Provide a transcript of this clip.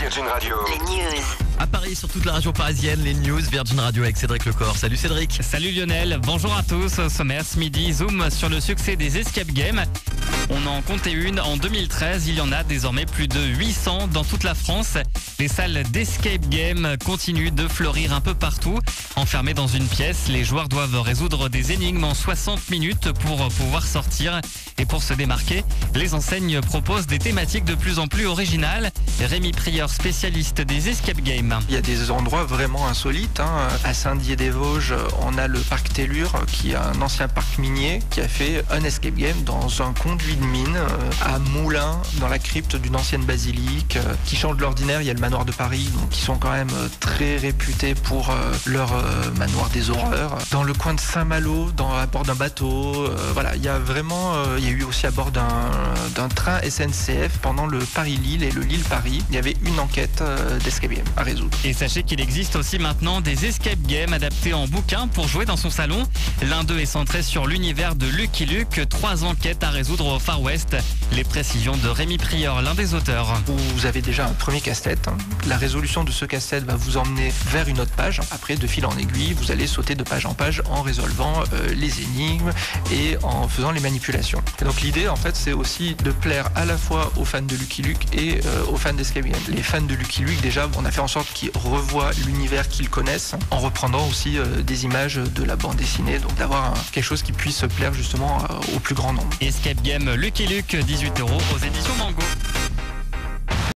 Virgin Radio. Les news. À Paris, sur toute la région parisienne, les news Virgin Radio avec Cédric Lecor. Salut Cédric. Salut Lionel, bonjour à tous. Au sommaire ce midi, zoom sur le succès des escape games. On en comptait une en 2013, il y en a désormais plus de 800 dans toute la France. Les salles d'escape game continuent de fleurir un peu partout. Enfermés dans une pièce, les joueurs doivent résoudre des énigmes en 60 minutes pour pouvoir sortir. Et pour se démarquer, les enseignes proposent des thématiques de plus en plus originales. Rémi Prieur, spécialiste des escape games. Il y a des endroits vraiment insolites. hein. À Saint-Dié-des-Vosges, on a le parc Tellure, qui est un ancien parc minier, qui a fait un escape game dans un conduit de mine euh, à Moulins, dans la crypte d'une ancienne basilique, euh, qui change de l'ordinaire. Il y a le manoir de Paris, donc qui sont quand même euh, très réputés pour leur manoir des horreurs. Dans le coin de Saint-Malo, dans, à bord d'un bateau, voilà, il y a vraiment, il y a eu aussi à bord d'un train SNCF pendant le Paris-Lille et le Lille-Paris, il y avait une enquête d'escape game à résoudre. Et sachez qu'il existe aussi maintenant des escape games adaptés en bouquin pour jouer dans son salon. L'un d'eux est centré sur l'univers de Lucky Luke, trois enquêtes à résoudre au Far West. Les précisions de Rémi Prieur, l'un des auteurs. Vous avez déjà un premier casse-tête. hein. La résolution de ce casse-tête va vous emmener vers une autre page. Après, de fil en aiguille, vous allez sauter de page en page en résolvant euh, les énigmes et en faisant les manipulations. Et donc l'idée, en fait, c'est aussi de plaire à la fois aux fans de Lucky Luke et euh, aux fans d'Escape Game. Les fans de Lucky Luke, déjà, on a fait en sorte qu'ils revoient l'univers qu'ils connaissent en reprenant aussi euh, des images de la bande dessinée. Donc d'avoir quelque chose qui puisse plaire justement au plus grand nombre. Escape game Lucky Luke, 18 euros aux éditions Mango.